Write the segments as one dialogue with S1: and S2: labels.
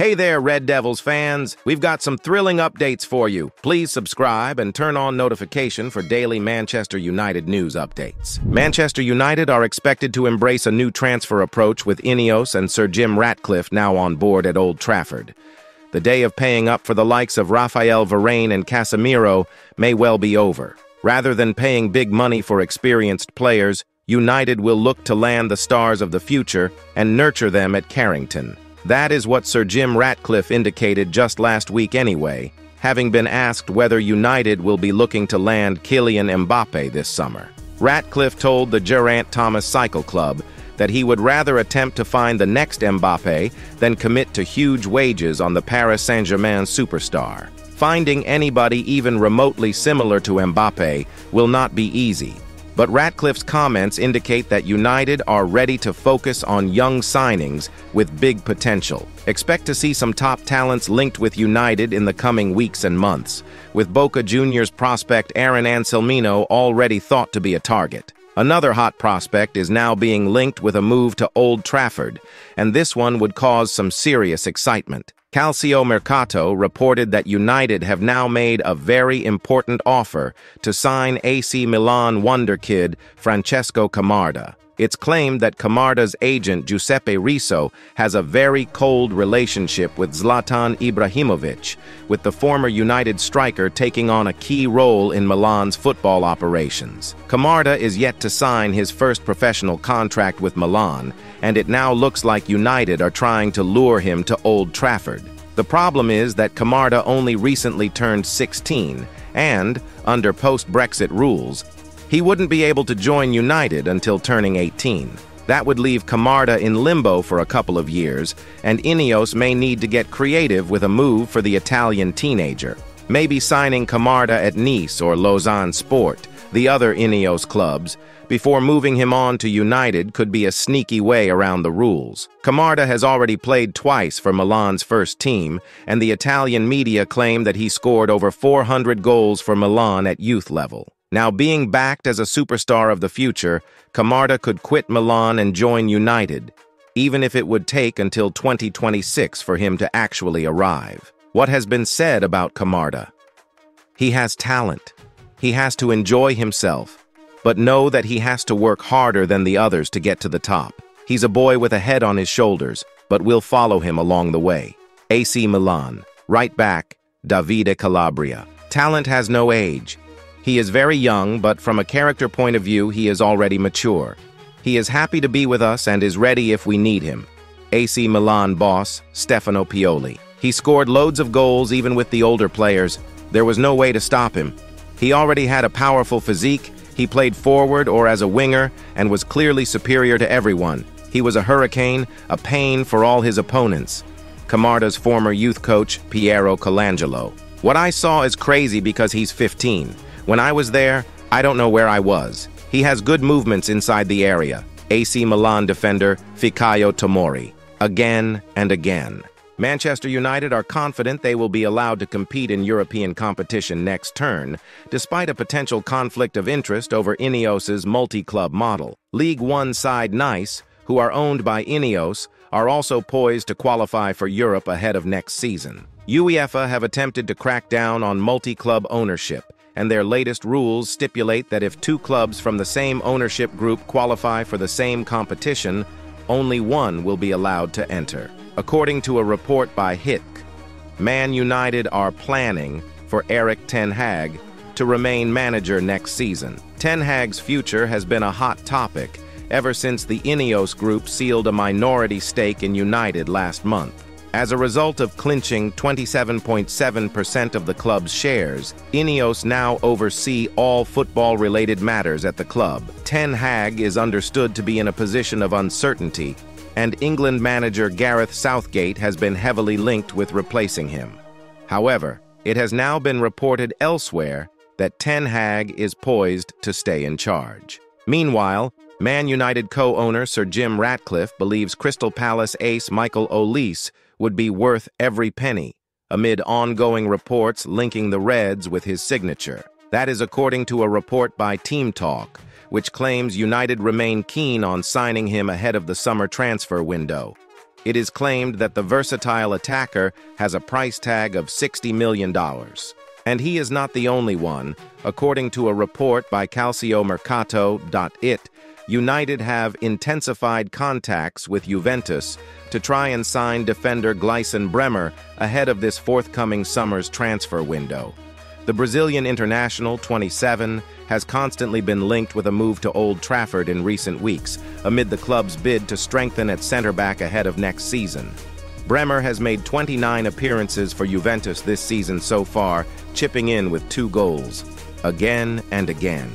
S1: Hey there, Red Devils fans. We've got some thrilling updates for you. Please subscribe and turn on notification for daily Manchester United news updates. Manchester United are expected to embrace a new transfer approach with Ineos and Sir Jim Ratcliffe now on board at Old Trafford. The day of paying up for the likes of Raphael Varane and Casemiro may well be over. Rather than paying big money for experienced players, United will look to land the stars of the future and nurture them at Carrington. That is what Sir Jim Ratcliffe indicated just last week anyway, having been asked whether United will be looking to land Kylian Mbappe this summer. Ratcliffe told the Geraint Thomas Cycle Club that he would rather attempt to find the next Mbappe than commit to huge wages on the Paris Saint-Germain superstar. Finding anybody even remotely similar to Mbappe will not be easy, but Ratcliffe's comments indicate that United are ready to focus on young signings with big potential. Expect to see some top talents linked with United in the coming weeks and months, with Boca Juniors prospect Aaron Anselmino already thought to be a target. Another hot prospect is now being linked with a move to Old Trafford, and this one would cause some serious excitement. Calcio Mercato reported that United have now made a very important offer to sign AC Milan wonder kid Francesco Camarda. It's claimed that Camarda's agent Giuseppe Riso has a very cold relationship with Zlatan Ibrahimovic, with the former United striker taking on a key role in Milan's football operations. Camarda is yet to sign his first professional contract with Milan, and it now looks like United are trying to lure him to Old Trafford. The problem is that Camarda only recently turned 16, and, under post-Brexit rules, he wouldn't be able to join United until turning 18. That would leave Camarda in limbo for a couple of years, and Ineos may need to get creative with a move for the Italian teenager. Maybe signing Camarda at Nice or Lausanne Sport, the other Ineos clubs, before moving him on to United could be a sneaky way around the rules. Camarda has already played twice for Milan's first team, and the Italian media claim that he scored over 400 goals for Milan at youth level. Now, being backed as a superstar of the future, Camarda could quit Milan and join United, even if it would take until 2026 for him to actually arrive. What has been said about Camarda? He has talent. He has to enjoy himself, but know that he has to work harder than the others to get to the top. He's a boy with a head on his shoulders, but we'll follow him along the way. AC Milan, right back, Davide Calabria. Talent has no age. He is very young, but from a character point of view, he is already mature. He is happy to be with us and is ready if we need him. AC Milan boss, Stefano Pioli. He scored loads of goals even with the older players. There was no way to stop him. He already had a powerful physique, he played forward or as a winger, and was clearly superior to everyone. He was a hurricane, a pain for all his opponents. Camarda's former youth coach, Piero Colangelo. What I saw is crazy because he's 15. When I was there, I don't know where I was. He has good movements inside the area. AC Milan defender Fikayo Tomori. Again and again. Manchester United are confident they will be allowed to compete in European competition next turn, despite a potential conflict of interest over Ineos's multi-club model. League One side Nice, who are owned by Ineos, are also poised to qualify for Europe ahead of next season. UEFA have attempted to crack down on multi-club ownership, and their latest rules stipulate that if two clubs from the same ownership group qualify for the same competition, only one will be allowed to enter. According to a report by HITK, Man United are planning for Erik Ten Hag to remain manager next season. Ten Hag's future has been a hot topic ever since the Ineos group sealed a minority stake in United last month. As a result of clinching 27.7% of the club's shares, Ineos now oversee all football-related matters at the club. Ten Hag is understood to be in a position of uncertainty, and England manager Gareth Southgate has been heavily linked with replacing him. However, it has now been reported elsewhere that Ten Hag is poised to stay in charge. Meanwhile, Man United co-owner Sir Jim Ratcliffe believes Crystal Palace ace Michael Olise would be worth every penny, amid ongoing reports linking the Reds with his signature. That is according to a report by Team Talk, which claims United remain keen on signing him ahead of the summer transfer window. It is claimed that the versatile attacker has a price tag of $60 million. And he is not the only one. According to a report by CalcioMercato.it, United have intensified contacts with Juventus to try and sign defender Gleison Bremer ahead of this forthcoming summer's transfer window. The Brazilian international, 27, has constantly been linked with a move to Old Trafford in recent weeks, amid the club's bid to strengthen at center-back ahead of next season. Bremer has made 29 appearances for Juventus this season so far, chipping in with two goals, again and again.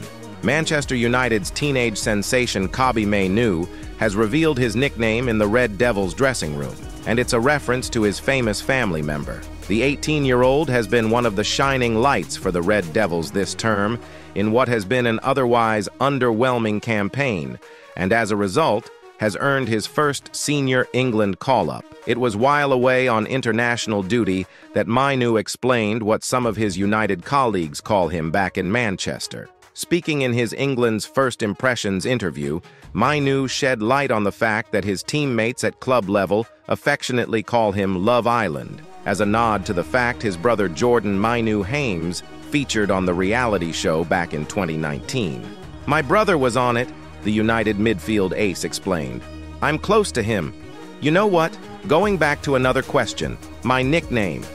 S1: Manchester United's teenage sensation Kobbie Mainoo has revealed his nickname in the Red Devils dressing room, and it's a reference to his famous family member. The 18-year-old has been one of the shining lights for the Red Devils this term in what has been an otherwise underwhelming campaign, and as a result, has earned his first senior England call-up. It was while away on international duty that Mainoo explained what some of his United colleagues call him back in Manchester. Speaking in his England's First Impressions interview, Mainoo shed light on the fact that his teammates at club level affectionately call him Love Island, as a nod to the fact his brother Jordan Mainoo Hames featured on the reality show back in 2019. My brother was on it, the United midfield ace explained. I'm close to him. You know what? Going back to another question, my nickname.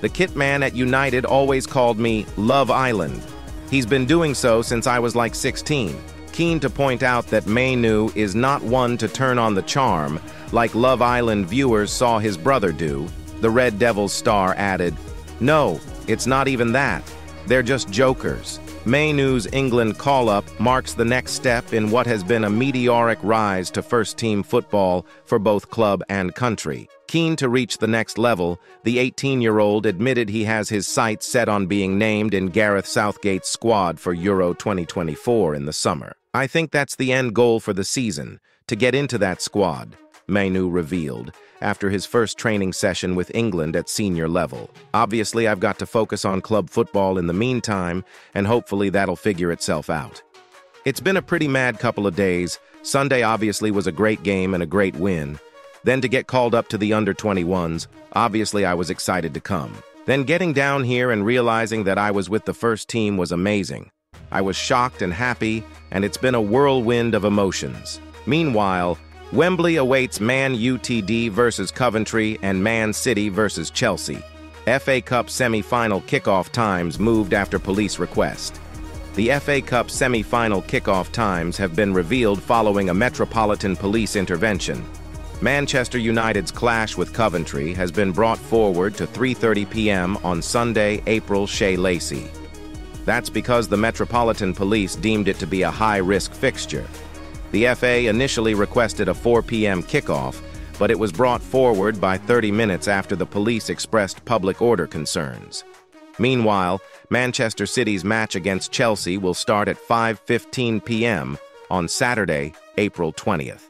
S1: The kit man at United always called me Love Island. He's been doing so since I was like 16. Keen to point out that Mainoo is not one to turn on the charm, like Love Island viewers saw his brother do. The Red Devils star added, No, it's not even that. They're just jokers. Mainoo's England call-up marks the next step in what has been a meteoric rise to first-team football for both club and country. Keen to reach the next level, the 18-year-old admitted he has his sights set on being named in Gareth Southgate's squad for Euro 2024 in the summer. I think that's the end goal for the season, to get into that squad, Mainoo revealed, after his first training session with England at senior level. Obviously, I've got to focus on club football in the meantime, and hopefully that'll figure itself out. It's been a pretty mad couple of days. Sunday obviously was a great game and a great win. Then to get called up to the under-21s, obviously I was excited to come. Then getting down here and realizing that I was with the first team was amazing. I was shocked and happy, and it's been a whirlwind of emotions. Meanwhile, Wembley awaits Man UTD versus Coventry and Man City versus Chelsea. FA Cup semi-final kickoff times moved after police request. The FA Cup semi-final kickoff times have been revealed following a Metropolitan Police intervention. Manchester United's clash with Coventry has been brought forward to 3.30 p.m. on Sunday, April Shea Lacey. That's because the Metropolitan Police deemed it to be a high-risk fixture. The FA initially requested a 4 p.m. kickoff, but it was brought forward by 30 minutes after the police expressed public order concerns. Meanwhile, Manchester City's match against Chelsea will start at 5.15 p.m. on Saturday, April 20th.